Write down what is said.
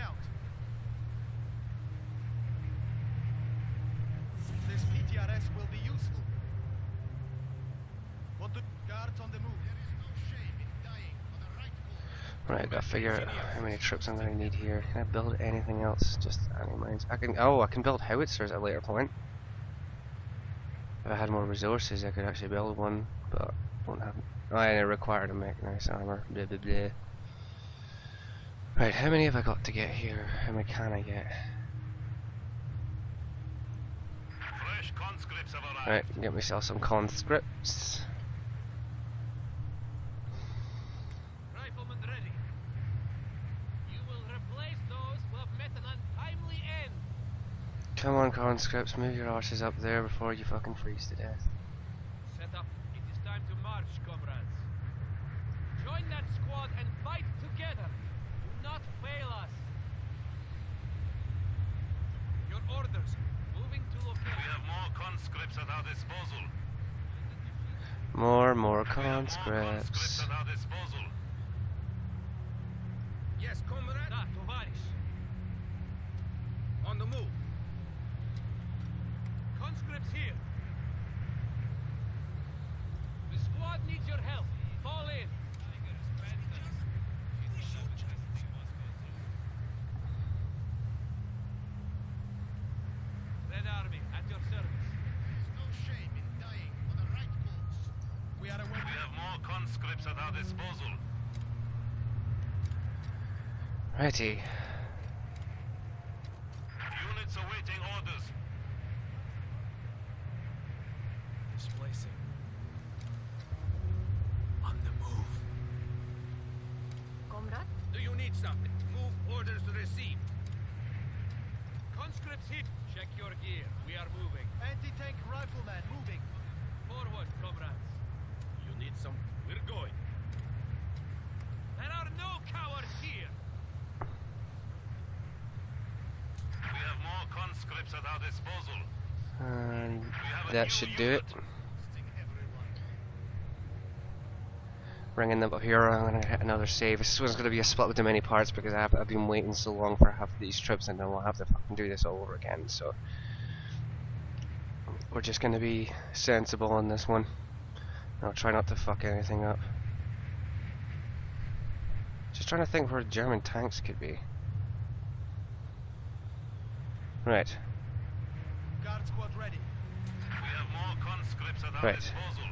out. This PTRS will be useful. What guards on the move? No right I gotta figure out how many troops I'm gonna need here. Can I build anything else? Just any mines. I can. Oh, I can build howitzers at a later point. If I had more resources, I could actually build one, but won't have. Oh, and it required to make nice armor. Blah blah blah. Right, how many have I got to get here? How many can I get? Fresh conscripts have arrived. Right, get myself some conscripts. Riflemen ready. You will replace those who have met an untimely end. Come on, conscripts, move your arses up there before you fucking freeze to death. Set up. It is time to march, comrades. Join that squad and fight together. Do not fail us. Your orders. Moving to We location. have more conscripts at our disposal. More, more We have more conscripts conscripts. at our disposal. Yes, comrade. Ah, da, tovarish. On the move. Conscripts here. The squad needs your help. Fall in. Red Army, at your service. No shame in dying for the right cause. We are aware. We have more conscripts at our disposal. Righty. Units awaiting orders. Displacing. On the move. Comrade? Do you need something? Move orders received. Conscripts hit. Check your gear. We are moving. Anti-tank rifleman moving. Forward, comrades. You need some. We're going. There are no cowards here. We have more conscripts at our disposal. And We have a that should do it. Bringing them up here, I'm gonna hit another save. This one's gonna be a split into many parts because I've, I've been waiting so long for half of these trips and then we'll have to fucking do this all over again, so. We're just gonna be sensible on this one. I'll try not to fuck anything up. Just trying to think where German tanks could be. Right. Guard squad ready. We have more conscripts at our right. disposal.